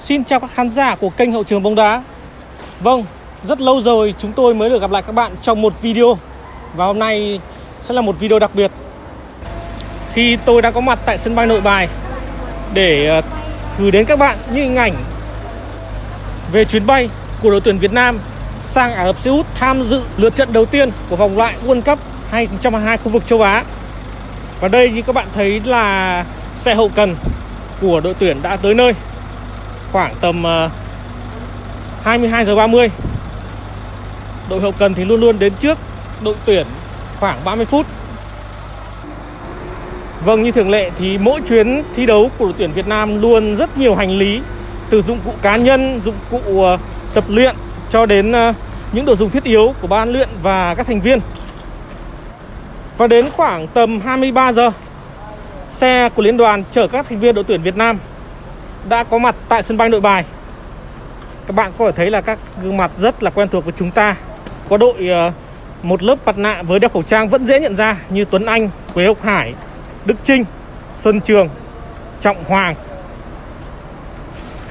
Xin chào các khán giả của kênh Hậu trường bóng đá. Vâng, rất lâu rồi chúng tôi mới được gặp lại các bạn trong một video. Và hôm nay sẽ là một video đặc biệt. Khi tôi đã có mặt tại sân bay nội bài Để ờ, gửi đến các bạn những hình ảnh Về chuyến bay của đội tuyển Việt Nam sang Ả Rập Xê Út tham dự lượt trận đầu tiên của vòng loại World Cup 2022 khu vực châu Á. Và đây như các bạn thấy là xe hậu cần của đội tuyển đã tới nơi khoảng tầm ờ, 22 giờ 30 đội hậu cần thì luôn luôn đến trước đội tuyển khoảng 30 phút Vâng như thường lệ thì mỗi chuyến thi đấu của đội tuyển Việt Nam luôn rất nhiều hành lý từ dụng cụ cá nhân, dụng cụ ờ, tập luyện cho đến ờ, những đồ dùng thiết yếu của ban luyện và các thành viên. Và đến khoảng tầm 23 giờ, xe của liên đoàn chở các thành viên đội tuyển Việt Nam đã có mặt tại sân bay nội bài. Các bạn có thể thấy là các gương mặt rất là quen thuộc với chúng ta. Có đội ờ, một lớp mặt nạ với đeo khẩu trang vẫn dễ nhận ra Như Tuấn Anh, Quế Hốc Hải, Đức Trinh, Xuân Trường, Trọng Hoàng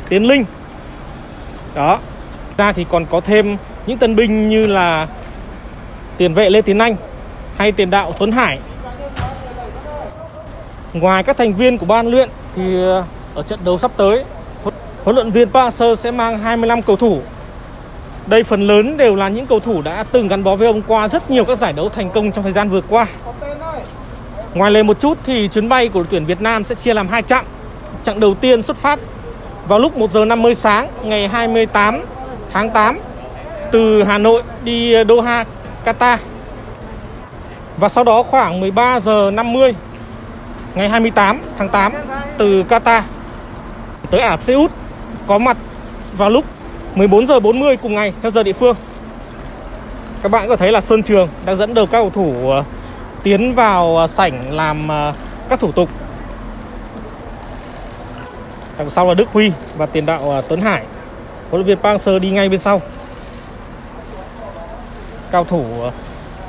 Tiến Linh. Đó. Ra thì còn có thêm những tân binh như là tiền vệ Lê Tiến Anh hay tiền đạo Tuấn Hải. Ngoài các thành viên của ban luyện thì ờ, ở trận đấu sắp tới huấn luyện viên Park Hang-seo sẽ mang 25 cầu thủ. Đây phần lớn đều là những cầu thủ đã từng gắn bó với ông qua rất nhiều các giải đấu thành công trong thời gian vừa qua. Ngoài lề một chút thì chuyến bay của đội tuyển Việt Nam sẽ chia làm hai chặng. Chặng đầu tiên xuất phát vào lúc 1 giờ 50 sáng ngày 28 tháng 8 từ Hà Nội đi Doha, Qatar. Và sau đó khoảng 13 giờ 50 ngày 28 tháng 8 từ Qatar tới Ả Rập Xê Út có mặt vào lúc 14 giờ 40 cùng ngày, theo giờ địa phương. Các bạn có thấy là Xuân Trường đang dẫn đầu các cầu thủ ờ, tiến vào ờ, sảnh làm ờ, các thủ tục. Đằng sau là Đức Huy và tiền đạo Tuấn Hải. Huấn luyện viên Park sơ đi ngay bên sau. Cao thủ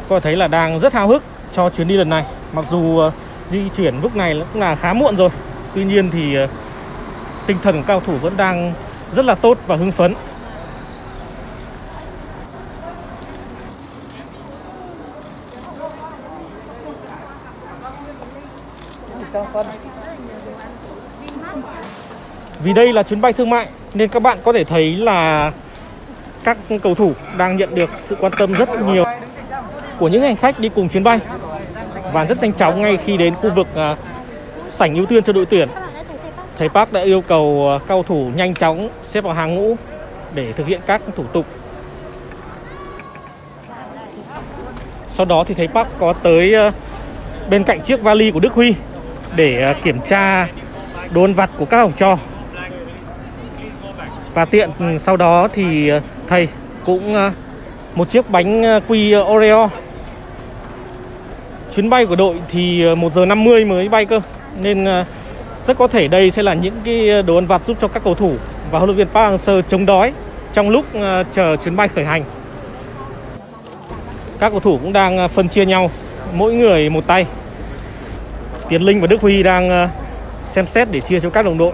có thấy là đang rất háo hức cho chuyến đi lần này. Mặc dù di chuyển lúc này cũng là khá muộn rồi. Tuy nhiên thì tinh thần cao thủ vẫn đang rất là tốt và hưng phấn. Vì đây là chuyến bay thương mại, nên các bạn có thể thấy là các cầu thủ đang nhận được sự quan tâm rất nhiều của những hành khách đi cùng chuyến bay. Và rất nhanh chóng ngay khi đến khu vực à, sảnh ưu tiên cho đội tuyển thầy Park đã yêu cầu ờ, cao thủ nhanh chóng xếp vào hàng ngũ để thực hiện các thủ tục. Sau đó thì thầy Park có tới ờ, bên cạnh chiếc vali của Đức Huy để ờ, kiểm tra đồ ăn vặt của các học trò. Và tiện ừ, sau đó thì thầy cũng một chiếc bánh quy Oreo. Chuyến bay của đội thì 1 giờ 50 mới bay cơ, nên rất có thể đây sẽ là những cái ờ, đồ ăn vặt giúp cho các cầu thủ và huấn luyện viên Park Hang-seo chống đói trong lúc ờ, chờ chuyến bay khởi hành. Các cầu thủ cũng đang ờ, phân chia nhau, mỗi người một tay. Tiến Linh và Đức Huy đang xem xét để chia cho các đồng đội.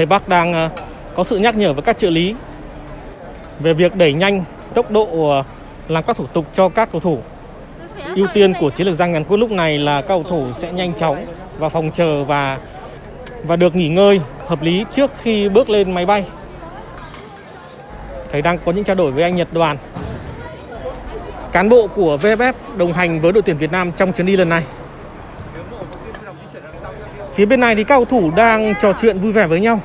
Thầy bác đang ờ, có sự nhắc nhở với các trợ lý về việc đẩy nhanh tốc độ ờ, làm các thủ tục cho các cầu thủ. Ưu tiên của chiến lược gia Ngàn Quốc lúc này là các cầu thủ sẽ nhanh chóng và phòng chờ và và được nghỉ ngơi hợp lý trước khi bước lên máy bay. Thầy đang có những trao đổi với anh Nhật Đoàn. Cán bộ của VFF đồng hành với đội tuyển Việt Nam trong chuyến đi lần này. Phía bên này thì các cầu thủ đang trò chuyện vui vẻ với nhau.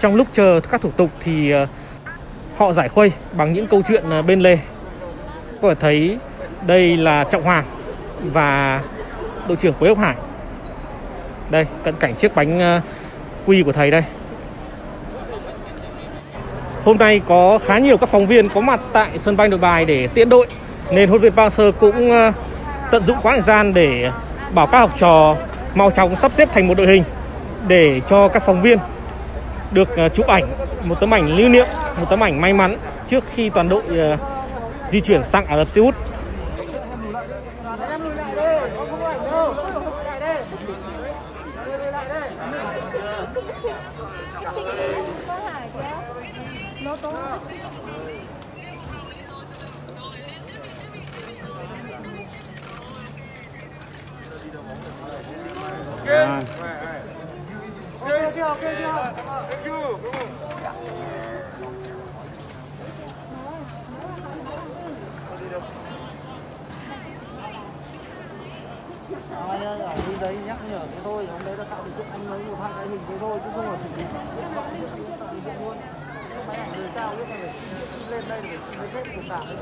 Trong lúc chờ các thủ tục thì ờ, họ giải khuây bằng những câu chuyện ờ, bên lề có thể thấy đây là trọng hoàng và đội trưởng quế ốc hải. Đây, cận cảnh chiếc bánh ờ, quy của thầy đây. Hôm nay có khá nhiều các phóng viên có mặt tại sân bay nội bài để tiễn đội, nên huấn luyện viên Park Hang-seo cũng tận dụng quãng thời gian để bảo các học trò mau chóng sắp xếp thành một đội hình để cho các phóng viên được à, chụp ảnh một tấm ảnh lưu niệm, một tấm ảnh may mắn trước khi toàn đội à, di chuyển sang Ả Rập Xê Út. Dạ. À. Ai ơi, ở đi đấy nhắc nhở thế thôi, hôm đấy đã tạo được kiện anh lấy một hai cái hình thế thôi chứ không phải chuẩn bị luôn. Máy ảnh đề cao nhất là phải lên đây để lấy hết của cả cái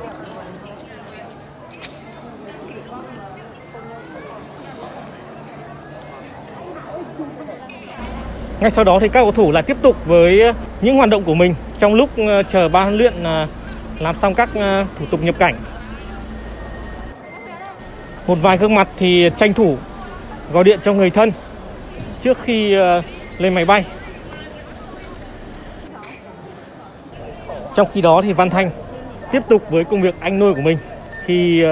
Ngay sau đó thì các cầu thủ lại tiếp tục với những hoạt động của mình trong lúc ờ, chờ ban huấn luyện ờ, làm xong các ờ, thủ tục nhập cảnh. Một vài gương mặt thì tranh thủ gọi điện cho người thân trước khi lên máy bay. Trong khi đó thì Văn Thanh tiếp tục với công việc anh nuôi của mình khi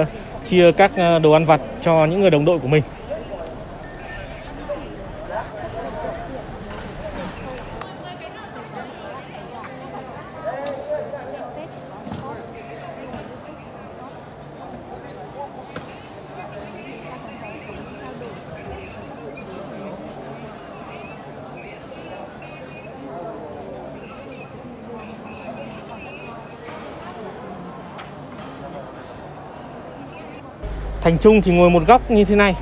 chia các đồ ăn vặt cho những người đồng đội của mình. Thành Trung thì ngồi một góc như thế này.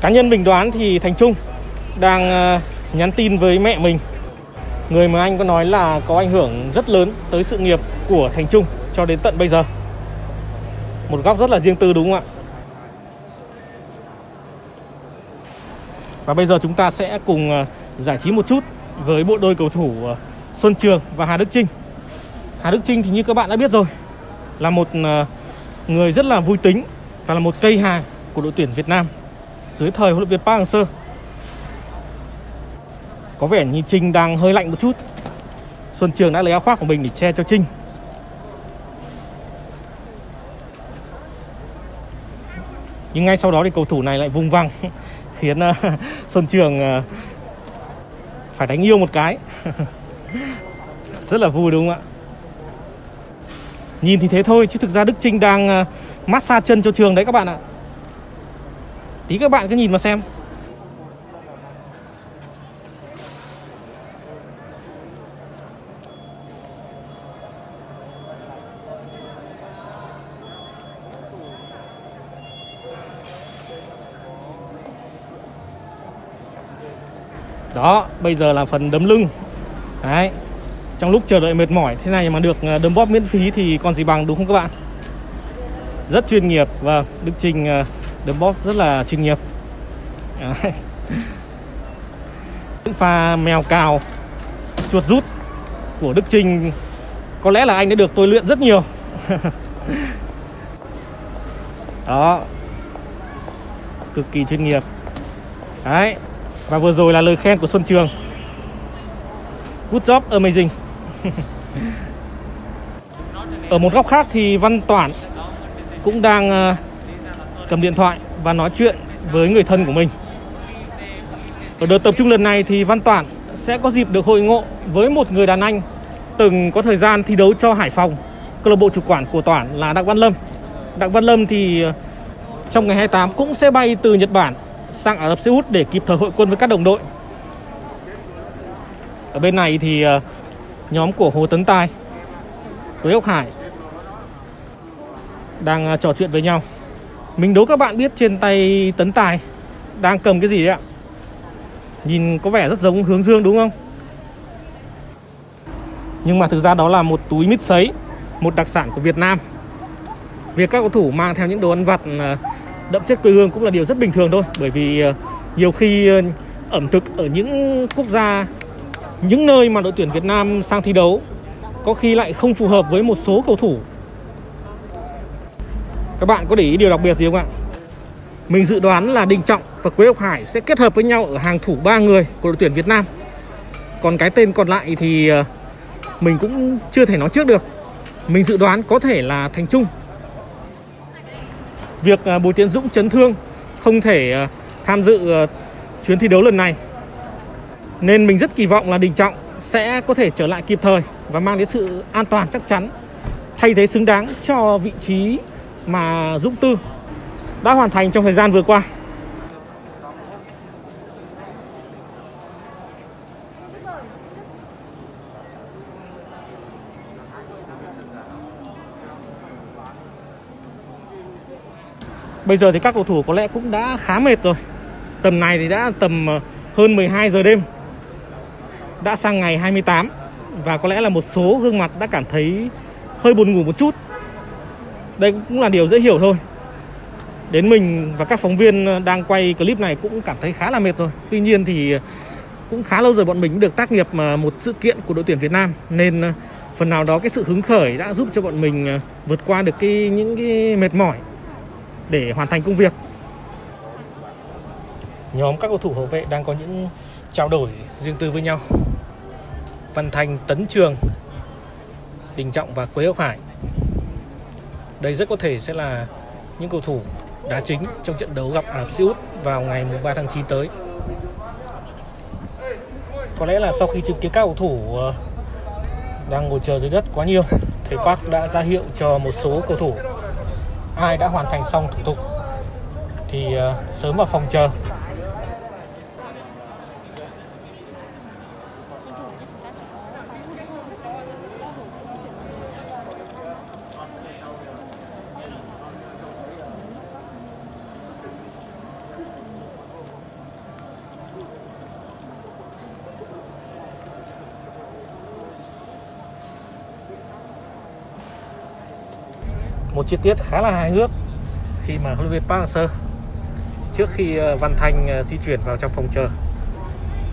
Cá nhân mình đoán thì Thành Trung đang ờ, nhắn tin với mẹ mình. Người mà anh có nói là có ảnh hưởng rất lớn tới sự nghiệp của Thành Trung cho đến tận bây giờ. Một góc rất là riêng tư, đúng không ạ? Và bây giờ chúng ta sẽ cùng ờ, giải trí một chút với bộ đôi cầu thủ ờ, Xuân Trường và Hà Đức Trinh. Hà Đức Trinh thì như các bạn đã biết rồi, là một người rất là vui tính và là một cây hài của đội tuyển Việt Nam dưới thời huấn luyện viên Park Hang-seo. Có vẻ như Trinh đang hơi lạnh một chút. Xuân Trường đã lấy áo khoác của mình để che cho Trinh. Nhưng ngay sau đó thì cầu thủ này lại vung văng khiến ờ, Xuân Trường ờ, phải đánh yêu một cái. Rất là vui đúng không ạ? Nhìn thì thế thôi, chứ thực ra Đức Trinh đang ờ, massage chân cho Trường đấy các bạn ạ. Tí các bạn cứ nhìn mà xem. Đó, bây giờ là phần đấm lưng. Đấy. Trong lúc chờ đợi mệt mỏi thế này mà được ờ, đấm bóp miễn phí thì còn gì bằng đúng không các bạn? Rất chuyên nghiệp và Đức trình đấm bóp rất là chuyên nghiệp. Đấy. Những pha mèo cào chuột rút của Đức trình có lẽ là anh đã được tôi luyện rất nhiều. Đó. Cực kỳ chuyên nghiệp. Đấy. Và vừa rồi là lời khen của Xuân Trường. Good job, amazing. Ở một góc khác thì Văn Toản cũng đang ờ, cầm điện thoại và nói chuyện với người thân của mình. Ở đợt tập trung lần này thì Văn Toản sẽ có dịp được hội ngộ với một người đàn anh từng có thời gian thi đấu cho Hải Phòng, câu lạc bộ chủ quản của Toản là Đặng Văn Lâm. Đặng Văn Lâm thì ờ, trong ngày 28 cũng sẽ bay từ Nhật Bản sang Ả Rập Xê Út để kịp thời hội quân với các đồng đội. Ở bên này thì ờ, nhóm của Hồ Tấn Tài, Quế Ốc Hải đang à, trò chuyện với nhau. Mình đố các bạn biết trên tay Tấn Tài đang cầm cái gì đấy ạ? Nhìn có vẻ rất giống hướng dương đúng không? Nhưng mà thực ra đó là một túi mít sấy, Một đặc sản của Việt Nam Việc các cầu thủ mang theo những đồ ăn vặt à, đậm chất quê hương cũng là điều rất bình thường thôi Bởi vì à, nhiều khi ẩm thực ở những quốc gia, Những nơi mà đội tuyển Việt Nam sang thi đấu Có khi lại không phù hợp với một số cầu thủ các bạn có để ý điều đặc biệt gì không ạ? Mình dự đoán là Đình Trọng và Quế Ngọc Hải sẽ kết hợp với nhau ở hàng thủ ba người của đội tuyển Việt Nam. Còn cái tên còn lại thì ờ, mình cũng chưa thể nói trước được. Mình dự đoán có thể là Thành Trung. Việc ờ, Bùi Tiến Dũng chấn thương, không thể ờ, tham dự chuyến thi đấu lần này. Nên mình rất kỳ vọng là Đình Trọng sẽ có thể trở lại kịp thời và mang đến sự an toàn chắc chắn, thay thế xứng đáng cho vị trí mà Dũng Tư đã hoàn thành trong thời gian vừa qua. Bây giờ thì các cầu thủ có lẽ cũng đã khá mệt rồi. Tầm này thì đã tầm ờ, hơn 12 giờ đêm. Đã sang ngày 28 và có lẽ là một số gương mặt đã cảm thấy hơi buồn ngủ một chút. Đây cũng là điều dễ hiểu thôi. Đến mình và các phóng viên ờ, đang quay clip này cũng cảm thấy khá là mệt rồi. Tuy nhiên thì ờ, cũng khá lâu rồi bọn mình được tác nghiệp mà một sự kiện của đội tuyển Việt Nam. Nên ờ, phần nào đó cái sự hứng khởi đã giúp cho bọn mình vượt qua được cái những cái mệt mỏi để hoàn thành công việc. Nhóm các cầu thủ hậu vệ đang có những trao đổi riêng tư với nhau. Văn Thành, Tấn Trường, Đình Trọng và Quế Ngọc Hải đây rất có thể sẽ là những cầu thủ đá chính trong trận đấu gặp Ả Rập Xê Út vào ngày 3 tháng 9 tới. Có lẽ là sau khi chứng kiến các cầu thủ ờ, đang ngồi chờ dưới đất quá nhiều, thầy Park đã ra hiệu cho một số cầu thủ ai đã hoàn thành xong thủ tục thì ờ, sớm vào phòng chờ chi tiết khá là hài hước khi mà huấn luyện viên Park Hang-seo trước khi ờ, Văn Thanh ờ, di chuyển vào trong phòng chờ,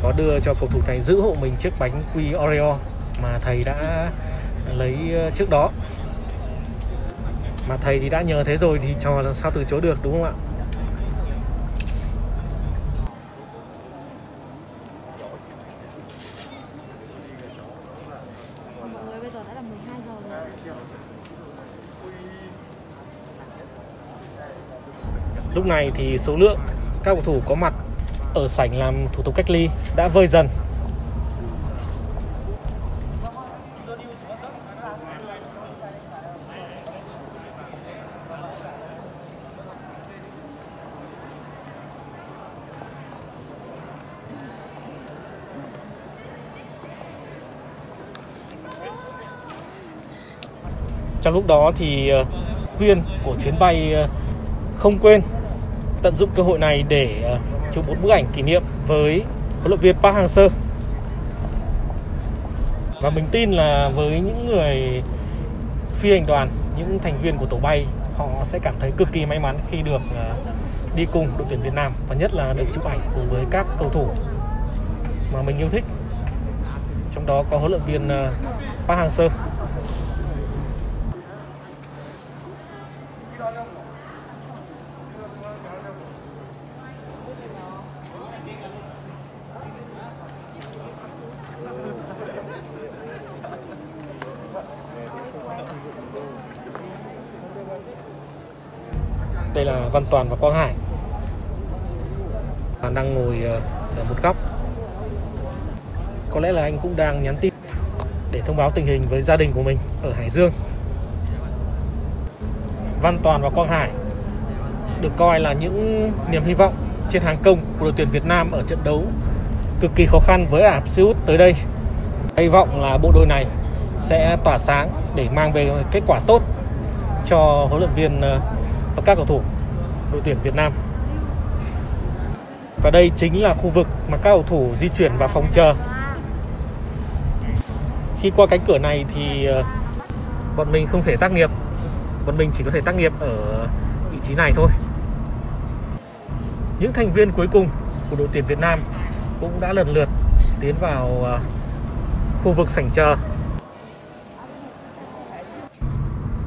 có đưa cho cầu thủ này giữ hộ mình chiếc bánh quy Oreo mà thầy đã lấy ờ, trước đó. Mà thầy thì đã nhờ thế rồi thì trò làm sao từ chối được, đúng không ạ? Lúc này thì số lượng các cầu thủ có mặt ở sảnh làm thủ tục cách ly đã vơi dần. Trong lúc đó thì ờ, viên của chuyến bay ờ, không quên tận dụng cơ hội này để ờ, chụp một bức ảnh kỷ niệm với huấn luyện viên Park Hang-seo. Và mình tin là với những người phi hành đoàn, những thành viên của tổ bay, họ sẽ cảm thấy cực kỳ may mắn khi được ờ, đi cùng đội tuyển Việt Nam và nhất là được chụp ảnh cùng với các cầu thủ mà mình yêu thích. Trong đó có huấn luyện viên ờ, Park Hang-seo đây là Văn Toàn và Quang Hải. Và đang ngồi ờ, ở một góc. Có lẽ là anh cũng đang nhắn tin để thông báo tình hình với gia đình của mình ở Hải Dương. Văn Toàn và Quang Hải được coi là những niềm hy vọng trên hàng công của đội tuyển Việt Nam ở trận đấu cực kỳ khó khăn với Ả Rập Xê Út tới đây. Hy vọng là bộ đôi này sẽ tỏa sáng để mang về kết quả tốt cho huấn luyện viên ờ, và các cầu thủ đội tuyển Việt Nam. Và đây chính là khu vực mà các cầu thủ di chuyển vào phòng chờ. khi qua cánh cửa này thì ờ, bọn mình không thể tác nghiệp bọn mình chỉ có thể tác nghiệp ở vị trí này thôi những thành viên cuối cùng của đội tuyển Việt Nam cũng đã lần lượt tiến vào ờ, khu vực sảnh chờ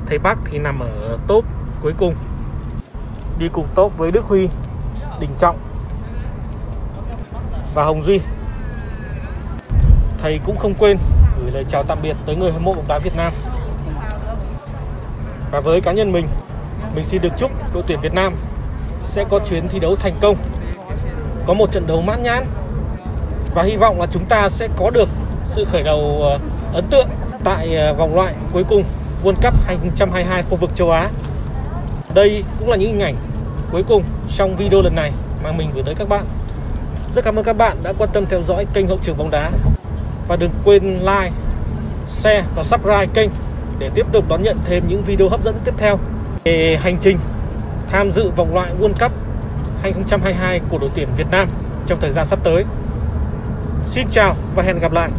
thầy Bắc thì nằm ở top cuối cùng đi cùng tốt với Đức Huy, Đình Trọng và Hồng Duy thầy cũng không quên gửi lời chào tạm biệt tới người hâm mộ bóng đá Việt Nam và với cá nhân mình mình xin được chúc đội tuyển Việt Nam sẽ có chuyến thi đấu thành công, có một trận đấu mãn nhãn và hy vọng là chúng ta sẽ có được sự khởi đầu ờ, ấn tượng tại ờ, vòng loại cuối cùng World Cup 2022 khu vực châu Á. Đây cũng là những hình ảnh cuối cùng trong video lần này mà mình gửi tới các bạn. Rất cảm ơn các bạn đã quan tâm theo dõi kênh Hậu trường bóng đá và đừng quên like, share và subscribe kênh để tiếp tục đón nhận thêm những video hấp dẫn tiếp theo về hành trình tham dự vòng loại World Cup 2022 của đội tuyển Việt Nam trong thời gian sắp tới. Xin chào và hẹn gặp lại.